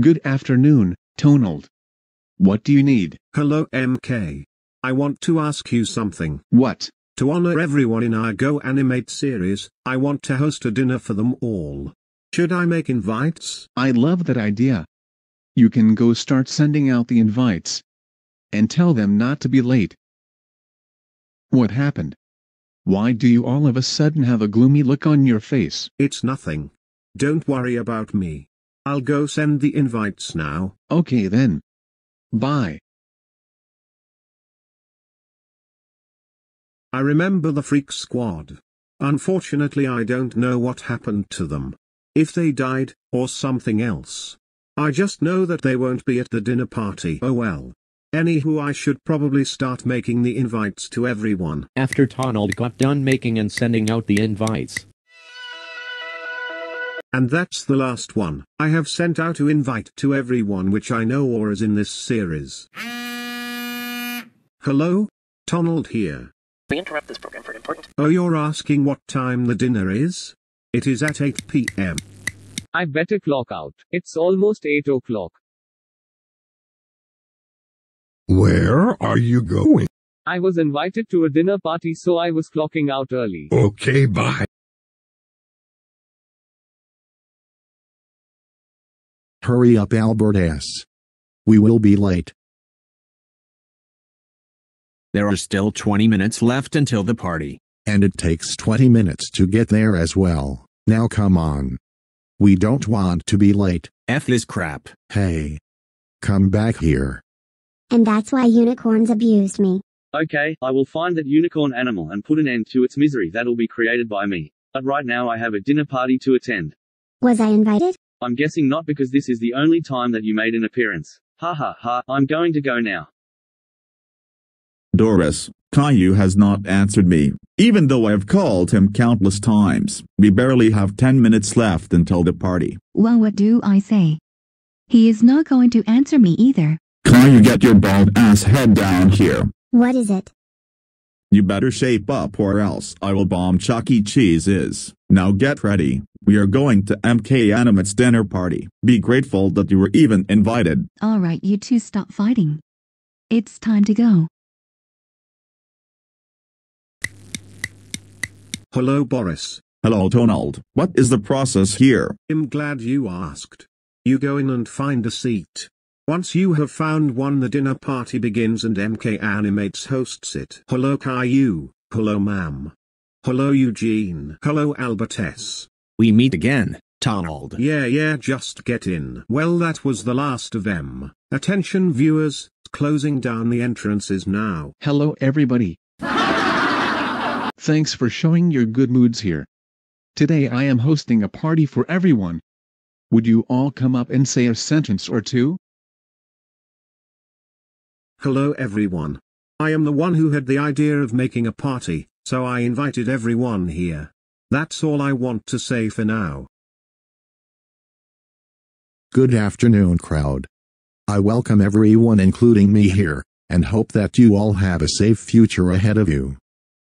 Good afternoon, Tonald. What do you need? Hello MK. I want to ask you something. What? To honor everyone in our Go Animate series, I want to host a dinner for them all. Should I make invites? I love that idea. You can go start sending out the invites. And tell them not to be late. What happened? Why do you all of a sudden have a gloomy look on your face? It's nothing. Don't worry about me. I'll go send the invites now. Okay then. Bye. I remember the Freak Squad. Unfortunately I don't know what happened to them. If they died, or something else. I just know that they won't be at the dinner party. Oh well. Anywho I should probably start making the invites to everyone. After Tonald got done making and sending out the invites, And that's the last one. I have sent out to invite to everyone which I know or is in this series. Hello? Tonald here. We interrupt this program for an important. Oh you're asking what time the dinner is? It is at 8 p.m. I better clock out. It's almost 8 o'clock. Where are you going? I was invited to a dinner party so I was clocking out early. Okay, bye. Hurry up, Albert S. We will be late. There are still 20 minutes left until the party. And it takes 20 minutes to get there as well. Now come on. We don't want to be late. F this crap. Hey. Come back here. And that's why unicorns abused me. Okay, I will find that unicorn animal and put an end to its misery that'll be created by me. But right now I have a dinner party to attend. Was I invited? I'm guessing not because this is the only time that you made an appearance. Ha ha ha, I'm going to go now. Doris, Caillou has not answered me, even though I've called him countless times. We barely have 10 minutes left until the party. Well, what do I say? He is not going to answer me either. Caillou get your bald ass head down here. What is it? You better shape up or else I will bomb Chuck E. Cheese's. Now get ready. We are going to MK Animate's dinner party. Be grateful that you were even invited. Alright, you two stop fighting. It's time to go. Hello Boris. Hello Tonald. What is the process here? I'm glad you asked. You go in and find a seat. Once you have found one the dinner party begins and MK Animates hosts it. Hello Caillou, hello ma'am. Hello Eugene. Hello Albert S. We meet again, Tonald. Yeah yeah just get in. Well that was the last of them. Attention viewers, closing down the entrances now. Hello everybody. Thanks for showing your good moods here. Today I am hosting a party for everyone. Would you all come up and say a sentence or two? Hello everyone. I am the one who had the idea of making a party, so I invited everyone here. That's all I want to say for now. Good afternoon, crowd. I welcome everyone, including me here, and hope that you all have a safe future ahead of you.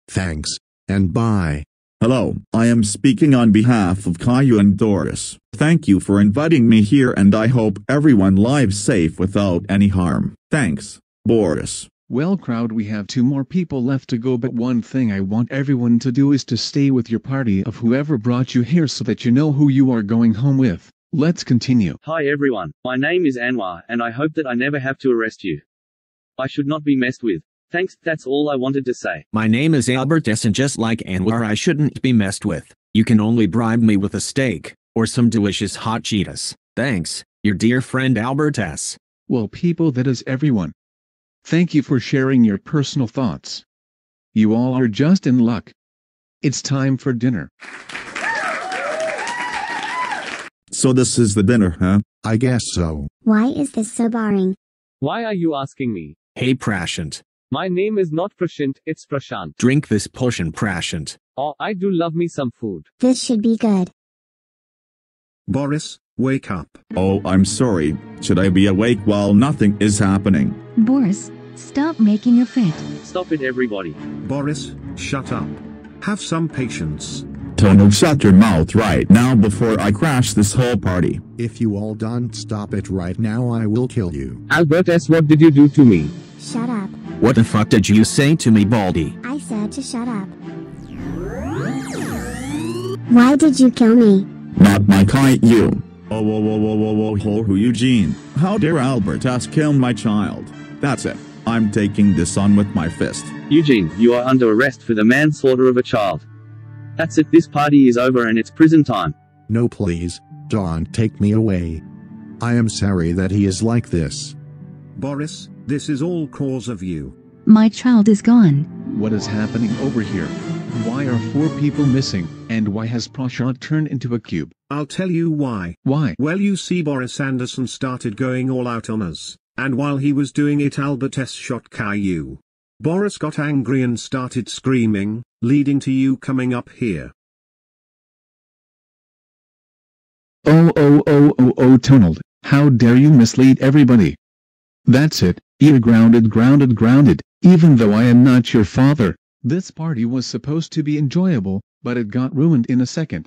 Thanks, and bye. Hello, I am speaking on behalf of Caillou and Doris. Thank you for inviting me here and I hope everyone lives safe without any harm. Thanks, Boris. Well crowd we have two more people left to go but one thing I want everyone to do is to stay with your party of whoever brought you here so that you know who you are going home with. Let's continue. Hi everyone, my name is Anwar and I hope that I never have to arrest you. I should not be messed with. Thanks, that's all I wanted to say. My name is Albert S. and just like Anwar I shouldn't be messed with. You can only bribe me with a steak, or some delicious hot Cheetos. Thanks, your dear friend Albert S. Well people that is everyone. Thank you for sharing your personal thoughts. You all are just in luck. It's time for dinner. So this is the dinner, huh? I guess so. Why is this so boring? Why are you asking me? Hey Prashant. My name is not Prashant, it's Prashant. Drink this potion Prashant. Oh, I do love me some food. This should be good. Boris, wake up. Oh, I'm sorry. Should I be awake while nothing is happening? Boris, stop making a fit. Stop it everybody. Boris, shut up. Have some patience. Tonald shut your mouth right now before I crash this whole party. If you all don't stop it right now I will kill you. Albert S. What did you do to me? Shut up. What the fuck did you say to me, Baldy? I said to shut up. Why did you kill me? Not my kind, you. Oh, whoa, whoa, whoa, whoa, whoa, whoa, who Eugene? How dare Albert has killed my child? That's it. I'm taking this on with my fist. Eugene, you are under arrest for the manslaughter of a child. That's it, this party is over and it's prison time. No please, don't take me away. I am sorry that he is like this. Boris, this is all cause of you. My child is gone. What is happening over here? Why are four people missing, and why has Prashant turned into a cube? I'll tell you why. Why? Well, you see, Boris Anderson started going all out on us, and while he was doing it, Albert S. shot Caillou. Boris got angry and started screaming, leading to you coming up here. Oh, oh, oh, oh, oh, Tonald, how dare you mislead everybody? That's it, you're grounded, grounded, grounded, even though I am not your father. This party was supposed to be enjoyable, but it got ruined in a second.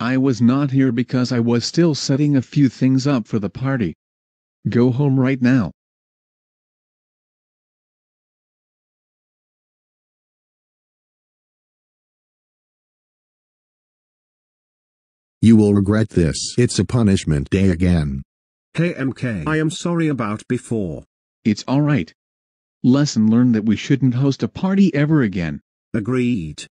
I was not here because I was still setting a few things up for the party. Go home right now. You will regret this. It's a punishment day again. Hey MK, I am sorry about before. It's alright. Lesson learned that we shouldn't host a party ever again. Agreed.